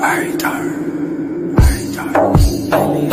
爱他，爱他，爱你